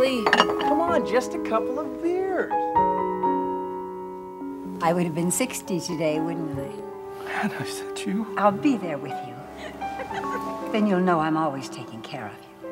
Lee, Come on, just a couple of beers. I would have been 60 today, wouldn't I? Man, I said you. I'll be there with you. then you'll know I'm always taking care of you.